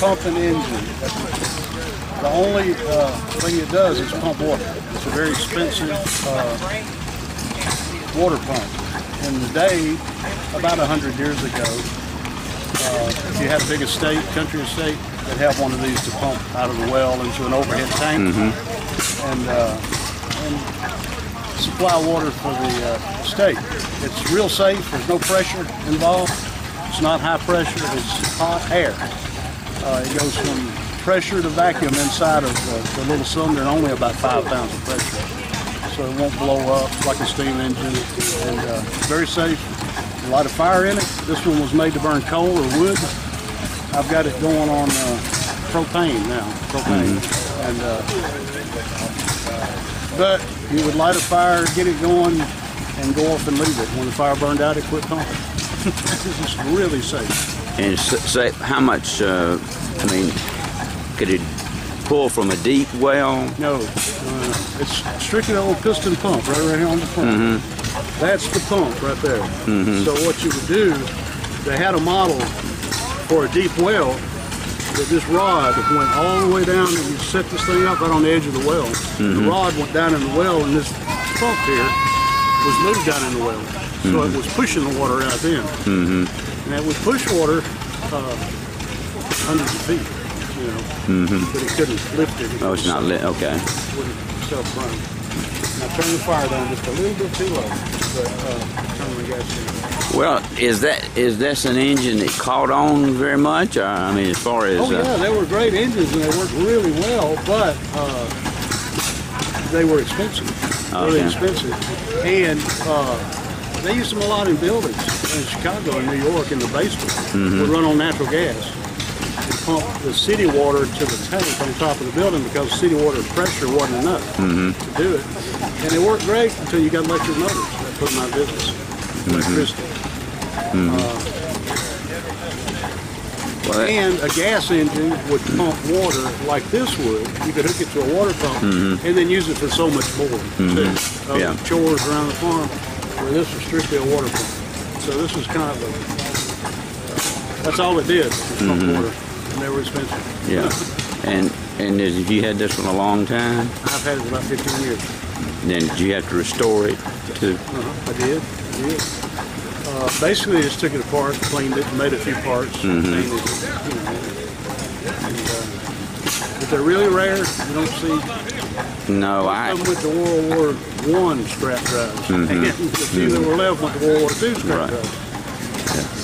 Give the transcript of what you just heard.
pumping engine. The only uh, thing it does is pump water. It's a very expensive uh, water pump. In the day, about 100 years ago, uh, if you had a big estate, country estate, they'd have one of these to pump out of the well into an overhead tank and, uh, and supply water for the uh, estate. It's real safe. There's no pressure involved. It's not high pressure. It's hot air. Uh, it goes from pressure to vacuum inside of the, the little cylinder and only about five pounds of pressure. So it won't blow up like a steam engine and uh, very safe. A lot of fire in it. This one was made to burn coal or wood. I've got it going on uh, propane now, propane. And uh, but you would light a fire, get it going, and go off and leave it. When the fire burned out, it quit pumping. this is really safe. And say, how much, uh, I mean, could it pull from a deep well? No, uh, it's strictly an old piston pump right, right here on the pump. That's the pump right there. So what you would do, they had a model for a deep well that this rod went all the way down and you set this thing up right on the edge of the well. The rod went down in the well and this pump here was moved down in the well. So it was pushing the water out then. And it would push water uh, hundreds of feet, you know, but it couldn't lift it. Oh, it's not lit, okay. wouldn't self-run. Now turn the fire down just a little bit too low, but uh, turn the gas down. Well, is that, is this an engine that caught on very much? Or, I mean, as far as, Oh yeah, uh, they were great engines and they worked really well, but uh, they were expensive, oh, really Okay. expensive, and uh, they used them a lot in buildings in Chicago and New York in the basement. Mm-hmm. Would run on natural gas. And pump the city water to the tank on top of the building because city water pressure wasn't enough mm-hmm. to do it. And it worked great until you got electric motors. That put of business. Electricity. well, mm-hmm. That- And a gas engine would pump water like this would. You could hook it to a water pump mm-hmm. and then use it for so much more. too. Other Yeah. Chores around the farm, where this was strictly a water pump. So this was kind of a, that's all it did, pump mm-hmm. water. And they were expensive. yeah. And, and is, have you had this one a long time? I've had it about 15 years. Then did you have to restore it to, Uh-huh. I did, I did. Uh, basically, just took it apart, cleaned it, made a few parts, painted it, you know. And, uh, but they're really rare. You don't see no, I, Some went to World War One scrap drives. And the few that were left went to World War Two scrap Right. drives.